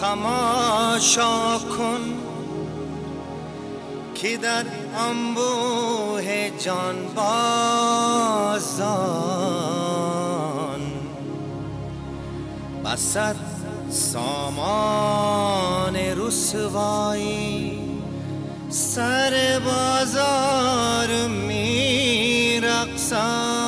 تماشا کن که در انبوه جان بازان بسد سامان رسوایی سر بازار می ਦੀ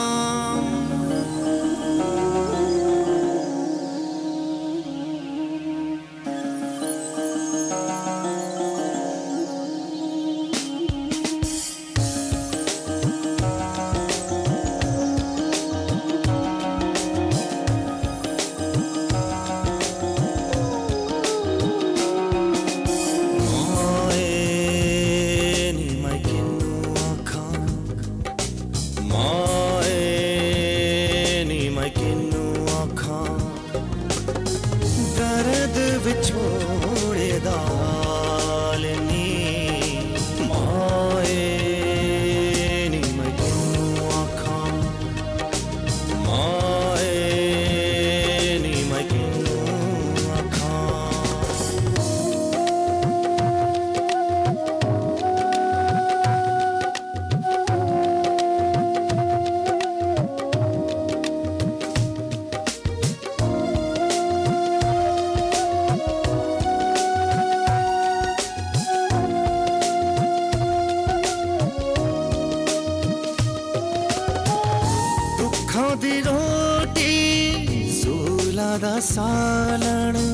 சாலடு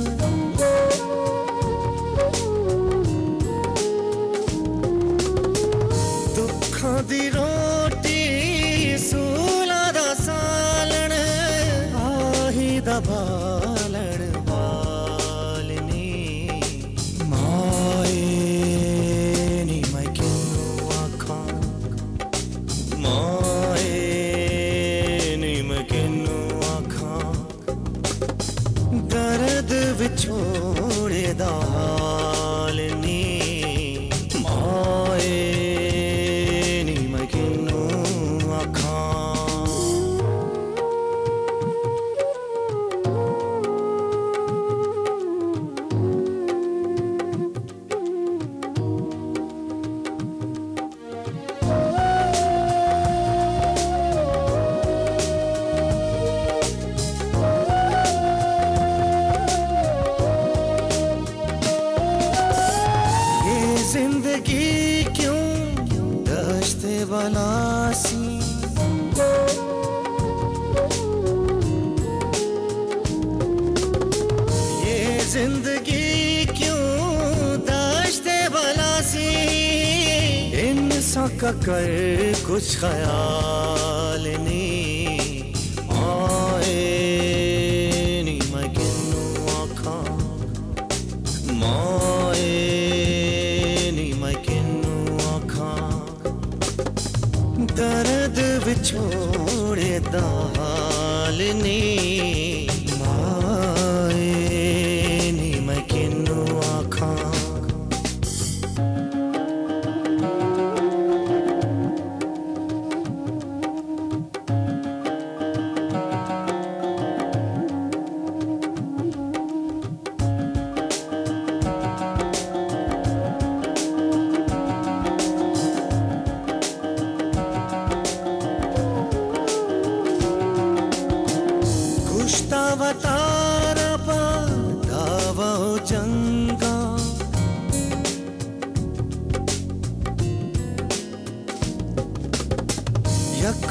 துக்கம் திரோ ಬಾಲ too. का कर कुछ ख्याल नहीं। आए नी मैं किन्नू आखा। माए नी मैं किन्नू आखा। दर्द विछोड़े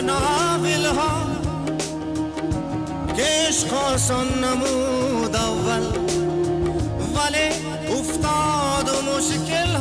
ناقل ها که آسان نمود اول ولی افتاد و مشکل